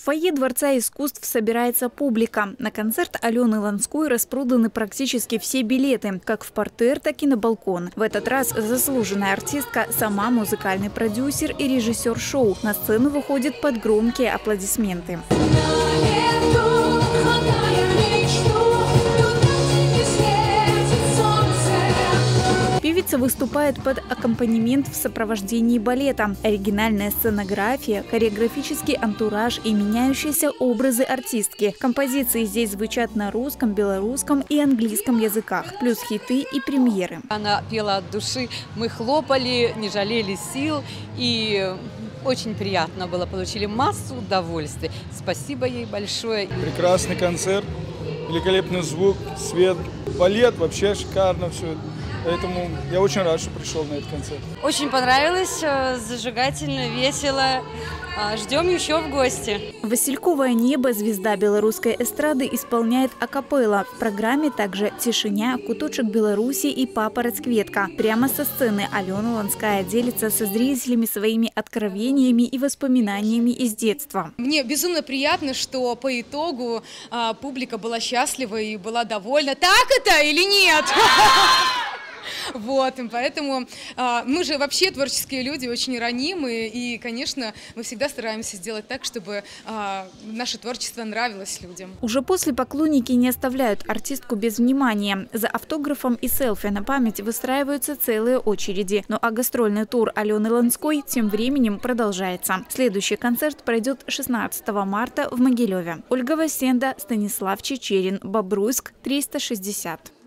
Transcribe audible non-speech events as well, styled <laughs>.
В фойе Дворца искусств собирается публика. На концерт Алены Ланской распроданы практически все билеты, как в портер, так и на балкон. В этот раз заслуженная артистка сама музыкальный продюсер и режиссер шоу. На сцену выходит под громкие аплодисменты. Певица выступает под аккомпанемент в сопровождении балета. Оригинальная сценография, хореографический антураж и меняющиеся образы артистки. Композиции здесь звучат на русском, белорусском и английском языках, плюс хиты и премьеры. Она пела от души, мы хлопали, не жалели сил и очень приятно было, получили массу удовольствия. Спасибо ей большое. Прекрасный концерт, великолепный звук, свет, балет, вообще шикарно все. Поэтому я очень рад, что пришел на этот концерт. Очень понравилось, э, зажигательно, весело. А, ждем еще в гости. Васильковое небо звезда белорусской эстрады исполняет акапелла. В программе также «Тишиня», «Куточек Беларуси» и «Папа Расцветка». Прямо со сцены Алена Ланская делится со зрителями своими откровениями и воспоминаниями из детства. Мне безумно приятно, что по итогу а, публика была счастлива и была довольна. Так это или нет? <laughs> Вот, и поэтому а, мы же вообще творческие люди, очень ранимые, и, конечно, мы всегда стараемся сделать так, чтобы а, наше творчество нравилось людям. Уже после поклонники не оставляют артистку без внимания. За автографом и селфи на память выстраиваются целые очереди. Ну а гастрольный тур Алены Ланской тем временем продолжается. Следующий концерт пройдет 16 марта в Могилеве. Ольга Васенда, Станислав Чечерин, Бобруйск, 360.